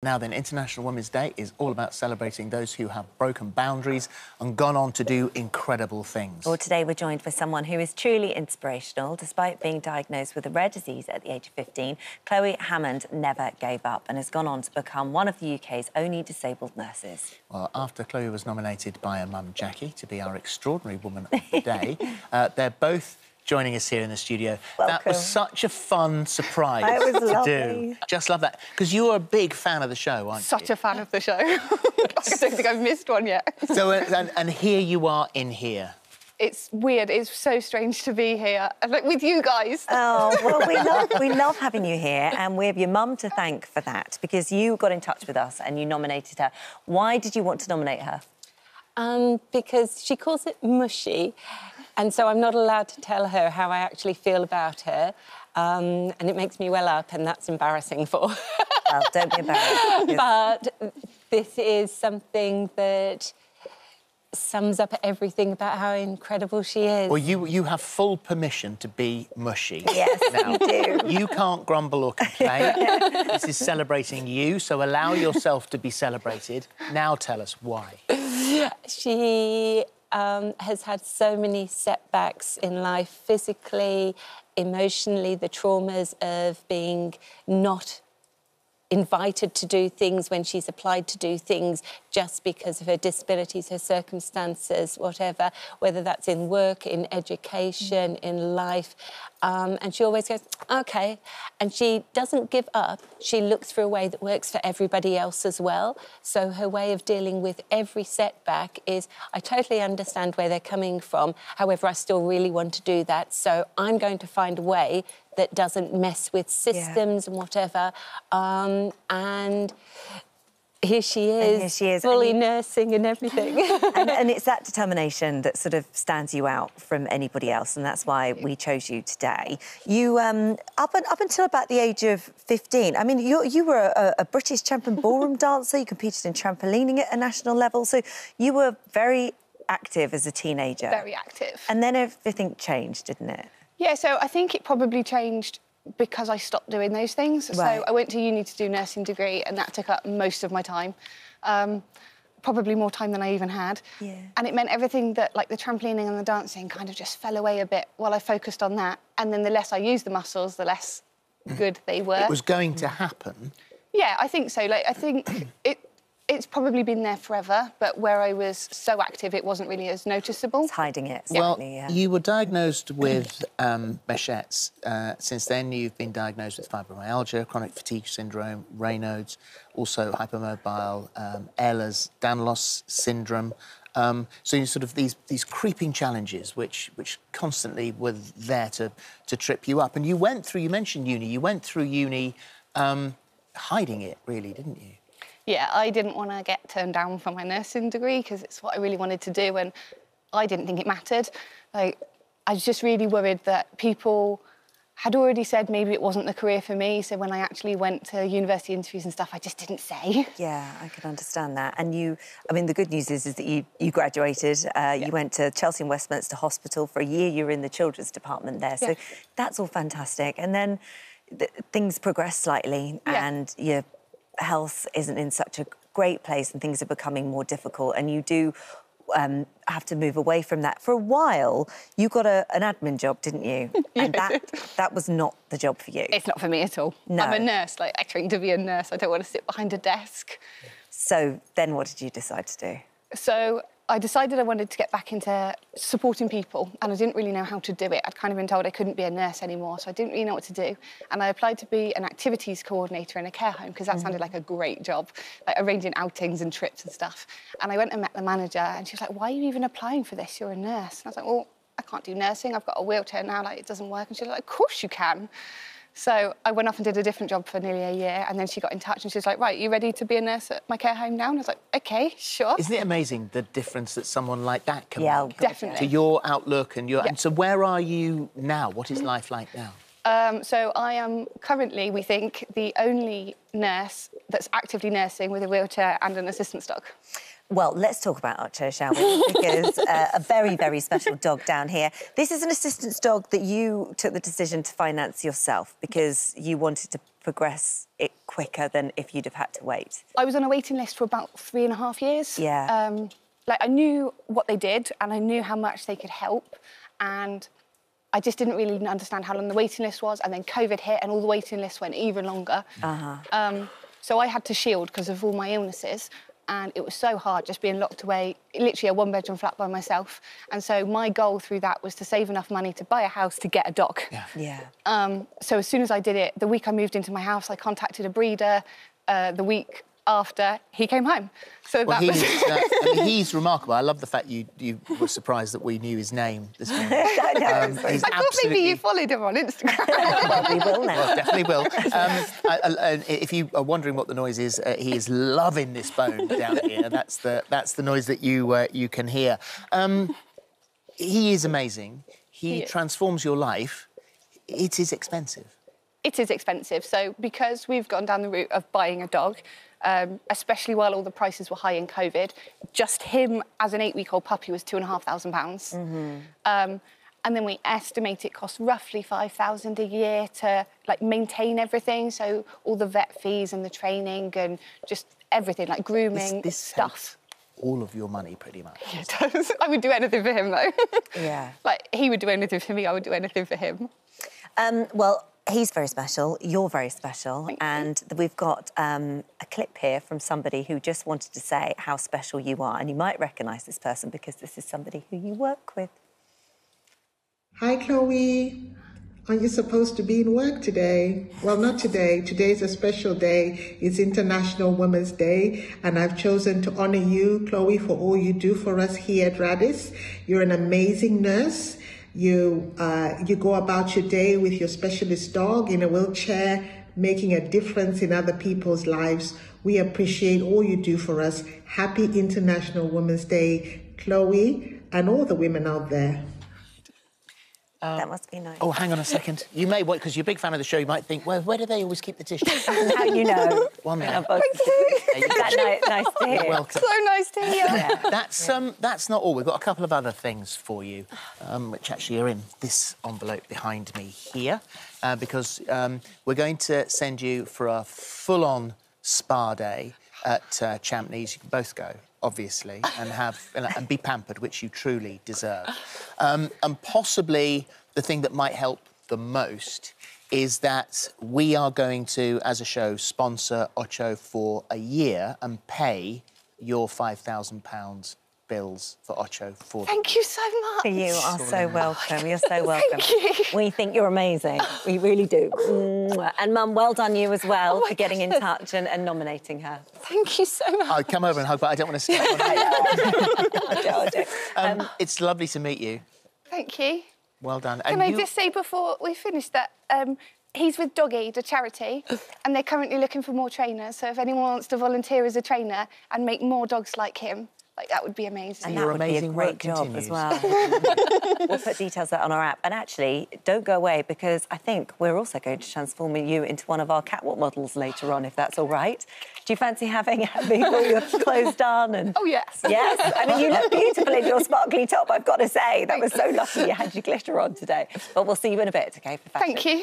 Now then, International Women's Day is all about celebrating those who have broken boundaries and gone on to do incredible things. Well, today we're joined by someone who is truly inspirational. Despite being diagnosed with a rare disease at the age of 15, Chloe Hammond never gave up and has gone on to become one of the UK's only disabled nurses. Well, after Chloe was nominated by her mum, Jackie, to be our extraordinary woman of the day, uh, they're both joining us here in the studio. Welcome. That was such a fun surprise That was to lovely. do. Just love that. Because you're a big fan of the show, aren't Such you? Such a fan of the show. I don't think I've missed one yet. So, uh, and, and here you are in here. It's weird. It's so strange to be here, like with you guys. Oh, well, we love, we love having you here, and we have your mum to thank for that because you got in touch with us and you nominated her. Why did you want to nominate her? Um, because she calls it mushy, and so I'm not allowed to tell her how I actually feel about her, um, and it makes me well up, and that's embarrassing for. Well, don't be embarrassed. because- but this is something that sums up everything about how incredible she is. Well, you you have full permission to be mushy. Yes, now, you do. You can't grumble or complain. this is celebrating you, so allow yourself to be celebrated. Now tell us why. She um, has had so many setbacks in life physically, emotionally, the traumas of being not invited to do things when she's applied to do things just because of her disabilities, her circumstances, whatever, whether that's in work, in education, in life. Um, and she always goes, okay. And she doesn't give up. She looks for a way that works for everybody else as well. So her way of dealing with every setback is I totally understand where they're coming from. However, I still really want to do that. So I'm going to find a way that doesn't mess with systems and whatever. Um, and here she is, here she is, and fully you- nursing and everything. and, and it's that determination that sort of stands you out from anybody else, and that's why we chose you today. You, um, up, and, up until about the age of 15, I mean, you, you were a, a British champion ballroom dancer, you competed in trampolining at a national level, so you were very active as a teenager. Very active. And then everything changed, didn't it? Yeah, so I think it probably changed because I stopped doing those things. Right. So I went to uni to do nursing degree, and that took up most of my time. Um, probably more time than I even had. Yeah. And it meant everything that, like the trampolining and the dancing, kind of just fell away a bit while I focused on that. And then the less I used the muscles, the less good they were. It was going to happen. Yeah, I think so. Like, I think it it's probably been there forever, but where I was so active, it wasn't really as noticeable. It's hiding it, Well, yeah. you were diagnosed with um, Behçet's. Uh, since then, you've been diagnosed with fibromyalgia, chronic fatigue syndrome, Raynaud's, also hypermobile, um, Ehlers-Danlos syndrome. Um, so you sort of these these creeping challenges, which which constantly were there to to trip you up. And you went through. You mentioned uni. You went through uni, um, hiding it, really, didn't you? Yeah, I didn't want to get turned down for my nursing degree because it's what I really wanted to do, and I didn't think it mattered. Like, I was just really worried that people had already said maybe it wasn't the career for me. So when I actually went to university interviews and stuff, I just didn't say. Yeah, I can understand that. And you, I mean, the good news is, is that you, you graduated. Uh, You went to Chelsea and Westminster Hospital for a year. You were in the children's department there. So Yeah. that's all fantastic. And then th- things progressed slightly, Yeah. and your health isn't in such a great place, and things are becoming more difficult. And you do um, have to move away from that. For a while, you got a, an admin job, didn't you? and that that was not the job for you. It's not for me at all. No. I'm a nurse. Like I trained to be a nurse. I don't want to sit behind a desk. So then, what did you decide to do? So I decided I wanted to get back into supporting people, and I didn't really know how to do it. I'd kind of been told I couldn't be a nurse anymore, so I didn't really know what to do. And I applied to be an activities coordinator in a care home because that sounded mm. like a great job, like arranging outings and trips and stuff. And I went and met the manager, and she was like, "Why are you even applying for this? You're a nurse." And I was like, "Well." I can't do nursing. I've got a wheelchair now. Like it doesn't work. And she was like, "Of course you can." So I went off and did a different job for nearly a year, and then she got in touch and she was like, "Right, you ready to be a nurse at my care home now?" And I was like, "Okay, sure." Isn't it amazing the difference that someone like that can Yeah, make? Definitely. To your outlook and your. Yeah. And so, where are you now? What is life like now? Um, so I am currently, we think, the only nurse that's actively nursing with a wheelchair and an assistance dog. Well, let's talk about Ocho, shall we? Because uh, a very, very special dog down here. This is an assistance dog that you took the decision to finance yourself because you wanted to progress it quicker than if you'd have had to wait. I was on a waiting list for about three and a half years. Yeah. Um, like I knew what they did and I knew how much they could help, and I just didn't really understand how long the waiting list was. And then COVID hit, and all the waiting lists went even longer. Uh-huh. Um, so I had to shield because of all my illnesses. And it was so hard just being locked away, literally a one bedroom flat by myself. And so my goal through that was to save enough money to buy a house to get a dog. Yeah. Yeah. Um, so as soon as I did it, the week I moved into my house, I contacted a breeder. Uh, the week after, he came home. So Well, that he's, was. uh, I mean, he's remarkable. I love the fact you, you were surprised that we knew his name this morning. I know. Um, I thought maybe you followed him on Instagram. well, we will now. Well, definitely will. Um, I- I- if you are wondering what the noise is, uh, he is loving this bone down here. That's the that's the noise that you uh, you can hear. Um, he is amazing. He, He is. transforms your life. It is expensive. it is expensive. So because we've gone down the route of buying a dog, um, especially while all the prices were high in COVID, just him as an eight-week-old puppy was two and a half thousand pounds. Um, and then we estimate it costs roughly five thousand a year to like maintain everything. So all the vet fees and the training and just everything like grooming this stuff. all of your money, pretty much. It does. I would do anything for him though. Yeah. like he would do anything for me. I would do anything for him. Um, well, he's very special. You're very special. Thank you. and we've got um, a clip here from somebody who just wanted to say how special you are. And you might recognise this person because this is somebody who you work with. Hi, Chloe. Aren't you supposed to be in work today? Well, not today. Today's a special day. It's International Women's Day, and I've chosen to honor you, Chloe, for all you do for us here at Radis. You're an amazing nurse. You uh, you go about your day with your specialist dog in a wheelchair, making a difference in other people's lives. We appreciate all you do for us. Happy International Women's Day, Chloe, and all the women out there. That must be nice. Oh, hang on a second. You may, because you're a big fan of the show, you might think, well, where do they always keep the tissues? How you know? One Are minute. both- There you go. That nice to hear. You're welcome. So nice to hear. That's um, that's not all. We've got a couple of other things for you, um, which actually are in this envelope behind me here, uh, because um, we're going to send you for a full-on spa day at uh, Champneys. You can both go, obviously, and have and, be pampered, which you truly deserve. Um, and possibly the thing that might help the most is that we are going to, as a show, sponsor Ocho for a year and pay your £5,000 bills for Ocho for Thank you so much. You are so welcome. You're so welcome. Thank you. We think you're amazing. We really do. Mwah. And Mum, well done you as well Oh for getting in touch and, and nominating her. Thank you so much. I'd come over and hug, but I don't want to step on it. I'll do, I'll do. Um, it's lovely to meet you. Thank you. Well done. Can And I you- just say before we finish that um, he's with Dog Aid, a charity, and they're currently looking for more trainers. So if anyone wants to volunteer as a trainer and make more dogs like him, like that would be amazing. And Your that would be a amazing great job continues. as well. we'll put details out on our app. And actually, don't go away because I think we're also going to transform you into one of our catwalk models later on, if that's all right. Do you fancy having, having all your clothes done? And Oh, yes. Yes, I mean you look beautiful in your sparkly top. I've got to say that was so lucky you had your glitter on today. But we'll see you in a bit, okay? For fashion. Thank you.